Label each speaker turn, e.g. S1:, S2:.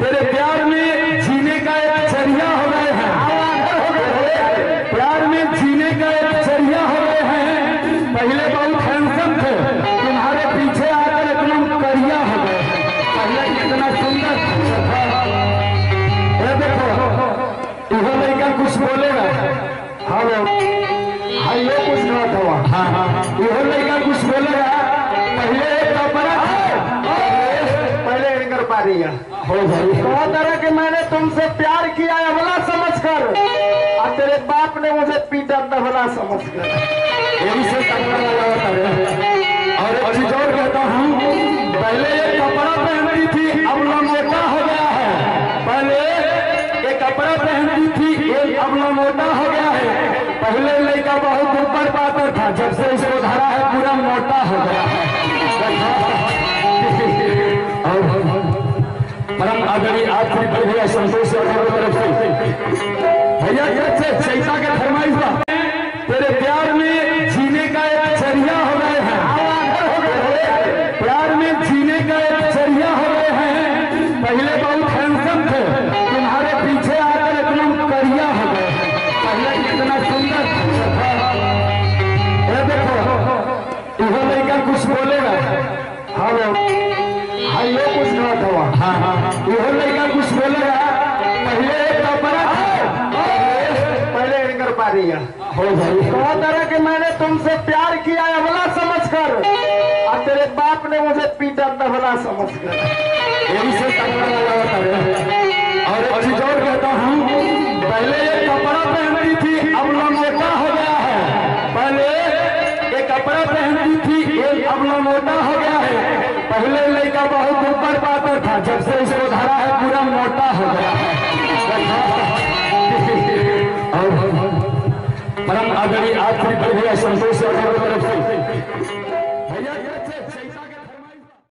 S1: तेरे प्यार में जीने का एक ज़रिया हो गए हैं। प्यार में जीने का एक ज़रिया हो गए हैं। पहले बहुत हैंडसम थे, तुम्हारे पीछे आकर एकदम करिया हो गए पहले कितना सुंदर
S2: इनकर पारी है
S1: हो
S2: तरह के मैंने तुमसे प्यार किया अबला समझकर। और तेरे बाप ने मुझे पीटा दबला समझकर।
S1: यही से कपड़ा लगा होता है। और एक चीज़ और कहता हूँ पहले ये कपड़ा पहनती थी अब लंगोटा हो गया है। पहले ये कपड़ा पहनती थी अब लंगोटा हो गया है। पहले लड़का बहुत ऊपर पाता था जब से इसको धरा परम आदरणीय श्री भैया संतोष यादव की तरफ़ से। भैया से चैता के फरमाइश बा। तेरे प्यार में जीने का एक ज़रिया हो गए हैं। प्यार में जीने का एक ज़रिया हो गए हैं। पहले बहुत हैंडसम थे, तुम्हारे पीछे आकर एकदम करिया हो गए पहले कितना सुंदर था। देखो, इहो लड़का कुछ बोलेगा। हेलो हाँ ये कुछ था हाँ हाँ लड़का कुछ बोलेगा पहले एक कपड़ा था।
S2: पहले इनकर पारी है
S1: हो भाई
S2: कहा तरह के मैंने तुमसे प्यार किया अबला समझकर। और तेरे बाप ने मुझे पीटा दबला समझकर।
S1: यही से कपड़ा लगा होता है और एक चीज़ और कहता हूँ पहले ये कपड़ा पहनती थी अब लंगोटा हो गया है। पहले ये कपड़ा पहनती थी अब लंगोटा हो गया है। पहले लड़का बहुत ऊपर पाकर था, जब से इसको धरा है, पूरा मोटा हो गया है। और परम आदरणीय आज संतोष यादव की तरफ़ से